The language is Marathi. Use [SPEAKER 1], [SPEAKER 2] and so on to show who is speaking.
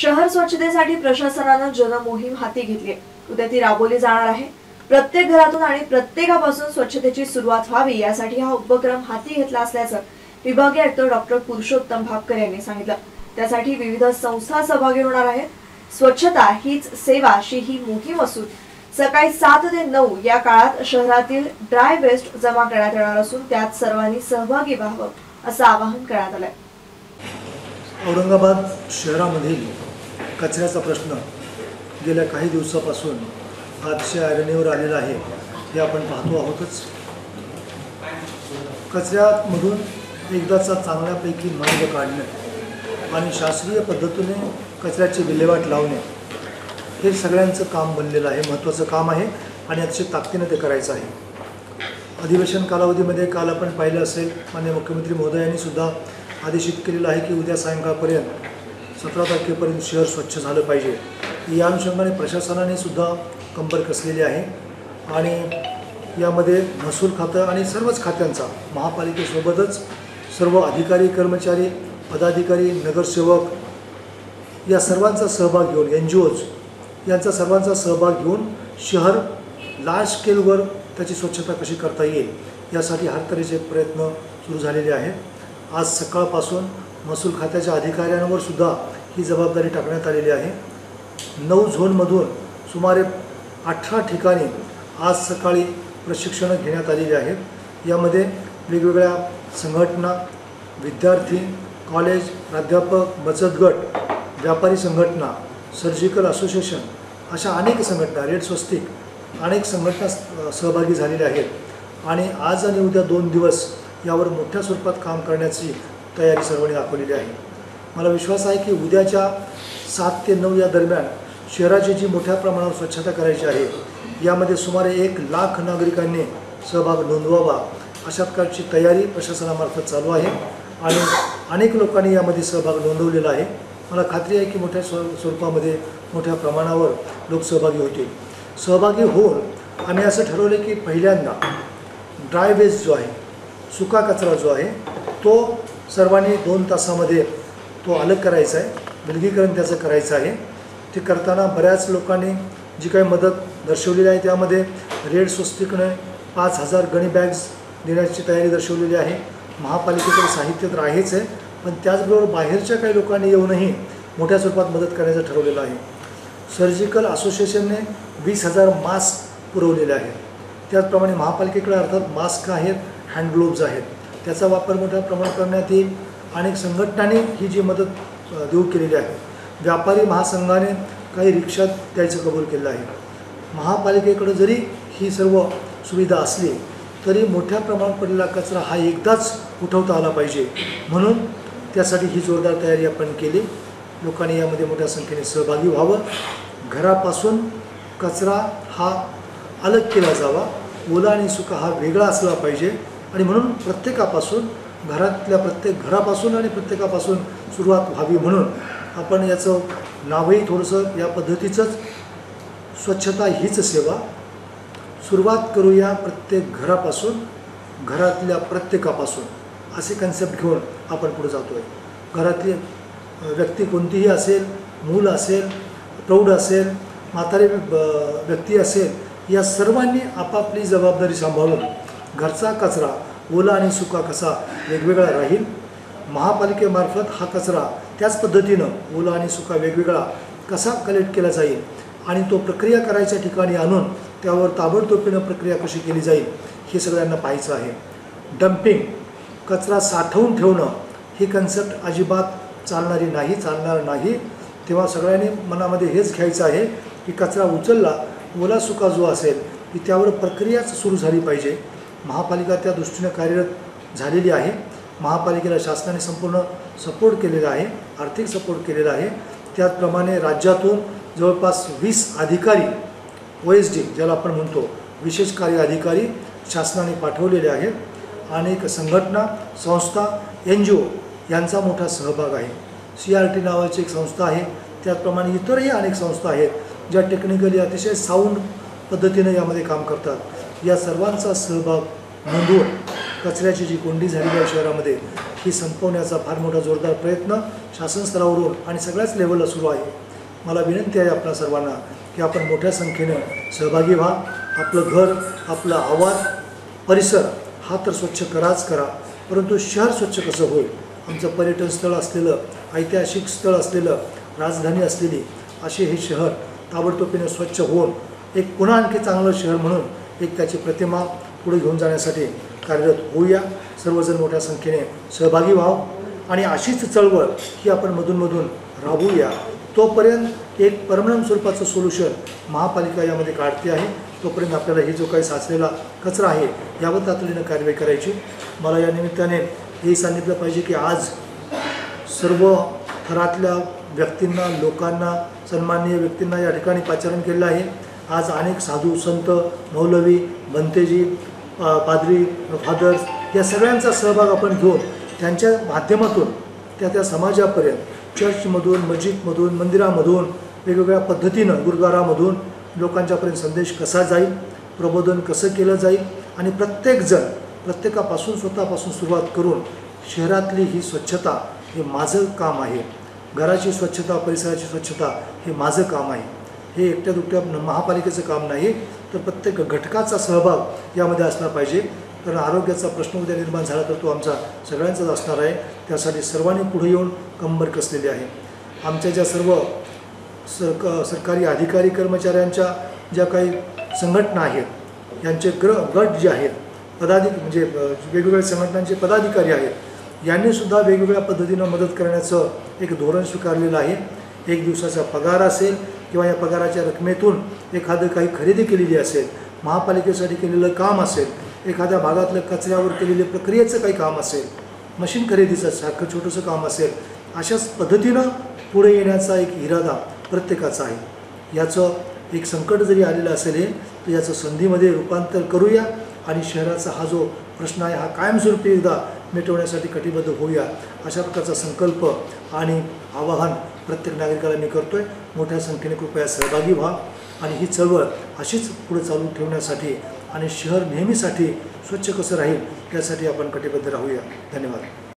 [SPEAKER 1] शहर स्वच्छतेसाठी प्रशासनानं जनमोहीम हाती घेतली उद्या ती राबवली जाणार आहे. प्रत्येक घरातून आणि प्रत्येकापासून स्वच्छतेची सुरुवात व्हावी यासाठी हा उपक्रम हाती घेतला असल्याचं विभागीय आयुक्त डॉक्टर पुरुषोत्तम भापकर यांनी सांगितलं. त्यासाठी विविध संस्था सहभागी होणार आहेत. स्वच्छता हीच सेवा अशी ही मोहीम असून सकाळी सात ते नऊ या काळात शहरातील ड्राय वेस्ट जमा करण्यात येणार असून त्यात सर्वांनी सहभागी व्हावं असं आवाहन करण्यात आलंय.
[SPEAKER 2] औरंगाबाद शहरामधील कचऱ्याचा प्रश्न गेल्या काही दिवसापासून अतिशय ऐरणीवर आलेला आहे. हे आपण पाहतो आहोतच. कचऱ्यामधून एकदाचा चांगल्यापैकी मार्ग काढणे आणि शास्त्रीय पद्धतीने कचऱ्याची विल्हेवाट लावणे हे सगळ्यांचं काम बनलेलं आहे. महत्त्वाचं काम आहे आणि अतिशय ताकदीनं ते करायचं आहे. अधिवेशन कालावधीमध्ये काल आपण पाहिलं असेल मान्य मुख्यमंत्री महोदयांनी सुद्धा आदेशित केलेलं आहे की उद्या सायंकाळपर्यंत सतरा तारखेपर्यंत शहर स्वच्छ झालं पाहिजे. या अनुषंगाने प्रशासनाने सुद्धा कंबर कसलेली आहे. आणि यामध्ये महसूल खातं आणि सर्वच खात्यांचा महापालिकेसोबतच सर्व अधिकारी कर्मचारी पदाधिकारी नगरसेवक या सर्वांचा सहभाग घेऊन एन जी ओज यांचा सर्वांचा सहभाग घेऊन शहर लार्ज स्केलवर त्याची स्वच्छता कशी करता येईल यासाठी हर तऱ्हेचे प्रयत्न सुरू झालेले आहेत. आज सकाळपासून महसूल खात्याच्या अधिकाऱ्यांवर सुद्धा ही जबाबदारी टाकण्यात आलेली आहे. नऊ झोनमधून सुमारे अठरा ठिकाणी आज सकाळी प्रशिक्षणं घेण्यात आलेली आहेत. यामध्ये वेगवेगळ्या संघटना विद्यार्थी कॉलेज प्राध्यापक बचत गट व्यापारी संघटना सर्जिकल असोसिएशन अशा अनेक संघटना रेड स्वस्तिक अनेक संघटना सहभागी झालेल्या आहेत. आणि आज आणि उद्या दोन दिवस यावर मोठ्या स्वरूपात काम करण्याची तयारी सर्वांनी दाखवलेली आहे. मला विश्वास आहे की उद्याच्या सात ते नऊ या दरम्यान शहराची जी मोठ्या प्रमाणावर स्वच्छता करायची आहे यामध्ये सुमारे एक लाख नागरिकांनी सहभाग नोंदवावा अशा प्रकारची तयारी प्रशासनामार्फत चालू आहे आणि अनेक लोकांनी यामध्ये सहभाग नोंदवलेला आहे. मला खात्री आहे की मोठ्या स्व स्वरूपामध्ये मोठ्या प्रमाणावर लोक सहभागी होतील. सहभागी होऊन आम्ही असं ठरवलं की पहिल्यांदा ड्राय वेस्ट जो आहे सुका कचरा जो आहे तो सर्वांनी दोन तासामध्ये तो अलग करायचा आहे. विलगीकरण त्याचं करायचं आहे. ते करताना बऱ्याच लोकांनी जी काही मदत दर्शवलेली आहे त्यामध्ये रेड स्वस्तिकने पाच हजार गणी बॅग्स देण्याची तयारी दर्शवलेली आहे. महापालिकेकडे साहित्य तर आहेच आहे पण त्याचबरोबर बाहेरच्या काही लोकांनी येऊनही मोठ्या स्वरूपात मदत करायचं ठरवलेलं आहे. सर्जिकल असोसिएशनने वीस हजार मास्क पुरवलेले आहेत. त्याचप्रमाणे महापालिकेकडे अर्थात मास्क आहेत हँडग्लोब्ज आहेत. त्याचा वापर मोठ्या प्रमाणात करण्यात येईल अनेक संघटनांनी ही जी मदत देऊ केलेली आहे. व्यापारी महासंघाने काही रिक्षा द्यायचं कबूल केलं आहे. महापालिकेकडं जरी ही सर्व सुविधा असली तरी मोठ्या प्रमाणात पडलेला कचरा हा एकदाच उठवता आला पाहिजे. म्हणून त्यासाठी ही जोरदार तयारी आपण केली. लोकांनी यामध्ये मोठ्या संख्येने सहभागी व्हावं. घरापासून कचरा हा अलग केला जावा. ओला आणि सुका हा वेगळा असला पाहिजे. आणि म्हणून प्रत्येकापासून घरातल्या प्रत्येक घरापासून आणि प्रत्येकापासून सुरुवात व्हावी म्हणून आपण याचं नावही थोडंसं या पद्धतीचंच स्वच्छता हीच सेवा सुरुवात करूया प्रत्येक घरापासून घरातल्या प्रत्येकापासून असे कन्सेप्ट घेऊन आपण पुढे जातो आहे घरातली व्यक्ती कोणतीही असेल मूल असेल प्रौढ असेल म्हातारे ब- व्यक्ती असेल या सर्वांनी आपापली जबाबदारी सांभाळून घरचा कचरा ओला आणि सुका कसा वेगवेगळा राहील? महापालिकेमार्फत हा कचरा त्याच पद्धतीनं ओला आणि सुका वेगवेगळा कसा कलेक्ट केला जाईल आणि तो प्रक्रिया करायच्या ठिकाणी आणून त्यावर ताबडतोबीनं प्रक्रिया कशी केली जाईल हे सगळ्यांना पाहायचं आहे. डम्पिंग कचरा साठवून ठेवणं ही कन्सेप्ट अजिबात चालणारी नाही चालणार नाही. तेव्हा सगळ्यांनी मनामध्ये हेच घ्यायचं आहे की कचरा उचलला ओला सुका जो असेल की त्यावर प्रक्रियाच सुरू झाली पाहिजे. महापालिका त्या दृष्टीनं कार्यरत झालेली आहे. महापालिकेला शासनाने संपूर्ण सपोर्ट केलेला आहे आर्थिक सपोर्ट केलेला आहे. त्याचप्रमाणे राज्यातून जवळपास वीस अधिकारी ओ एस डी ज्याला आपण म्हणतो विशेष कार्य अधिकारी शासनाने पाठवलेले आहेत. अनेक संघटना संस्था एन जी ओ यांचा मोठा सहभाग आहे. सी आर टी नावाची एक संस्था आहे. त्याचप्रमाणे इतरही अनेक संस्था आहेत ज्या टेक्निकली अतिशय साऊंड पद्धतीनं यामध्ये काम करतात. या सर्वांचा सहभाग नोंदवून कचऱ्याची जी कोंडी झालेली आहे शहरामध्ये ही संपवण्याचा फार मोठा जोरदार प्रयत्न शासन स्तरावरून आणि सगळ्याच लेवलला सुरू आहे. मला विनंती आहे आपल्या सर्वांना की आपण मोठ्या संख्येनं सहभागी व्हा. आपलं घर आपलं आवाज परिसर हा तर स्वच्छ कराच करा. परंतु शहर स्वच्छ कसं होईल? आमचं पर्यटन स्थळ असलेलं ऐतिहासिक स्थळ असलेलं राजधानी असलेली असे हे शहर ताबडतोबीने स्वच्छ होऊन एक पुन्हा आणखी चांगलं शहर म्हणून एक त्याची प्रतिमा पुढे घेऊन जाण्यासाठी कार्यरत होऊया. सर्वजण मोठ्या संख्येने सहभागी व्हावं. आणि अशीच चळवळ ही आपण मधूनमधून राबवूया. तोपर्यंत एक परमनंट स्वरूपाचं सोल्युशन महापालिका यामध्ये काढते आहे. तोपर्यंत आपल्याला हे जो काही साचलेला कचरा आहे यावर तातडीनं कारवाई करायची. मला या निमित्ताने हे सांगितलं पाहिजे की आज सर्व थरातल्या व्यक्तींना लोकांना सन्माननीय व्यक्तींना या ठिकाणी पाचारण केलेलं आहे. आज अनेक साधू संत मौलवी भंतेजी पादरी फादर्स या सगळ्यांचा सहभाग आपण घेऊन त्यांच्या माध्यमातून त्या त्या समाजापर्यंत चर्चमधून मस्जिदमधून मंदिरामधून वेगवेगळ्या पद्धतीनं गुरुद्वारामधून लोकांच्यापर्यंत संदेश कसा जाईल प्रबोधन कसं केलं जाईल आणि प्रत्येकजण प्रत्येकापासून स्वतःपासून सुरुवात करून शहरातली ही स्वच्छता हे माझं काम आहे. घराची स्वच्छता परिसराची स्वच्छता हे माझं काम आहे. हे एकट्या दुकट्या महापालिकेचं काम नाही तर प्रत्येक घटकाचा सहभाग यामध्ये असला पाहिजे. कारण आरोग्याचा प्रश्न उद्या निर्माण झाला तर तो आमचा सगळ्यांचाच असणार आहे. त्यासाठी सर्वांनी पुढे येऊन कंबर कसलेली आहे. आमच्या ज्या सर्व सरक सरकारी अधिकारी कर्मचाऱ्यांच्या ज्या काही संघटना आहेत यांचे ग्र गट जे आहेत पदाधिक म्हणजे वेगवेगळ्या संघटनांचे पदाधिकारी आहेत यांनीसुद्धा वेगवेगळ्या पद्धतीनं मदत करण्याचं एक धोरण स्वीकारलेलं आहे. एक दिवसाचा पगार असेल किंवा या पगाराच्या रकमेतून एखादं काही खरेदी केलेली असेल महापालिकेसाठी केलेलं काम असेल एखाद्या भागातलं कचऱ्यावर केलेले प्रक्रियेचं काही काम असेल मशीन खरेदीचं सारखं छोटंसं काम असेल अशाच पद्धतीनं पुढे येण्याचा एक इरादा प्रत्येकाचा आहे. याचं एक संकट जरी आलेलं असेल हे तर याचं संधीमध्ये रूपांतर करूया आणि शहराचा हा जो प्रश्न आहे हा कायमस्वरूपी एकदा मिटवण्यासाठी कटिबद्ध होऊया अशा प्रकारचा संकल्प आणि आवाहन प्रत्येक नागरिकाला मी करतोय. मोठ्या संख्येने कृपया सहभागी व्हा. आणि ही चळवळ अशीच पुढे चालू ठेवण्यासाठी आणि शहर नेहमीसाठी स्वच्छ कसं राहील यासाठी आपण कटिबद्ध राहूया. धन्यवाद.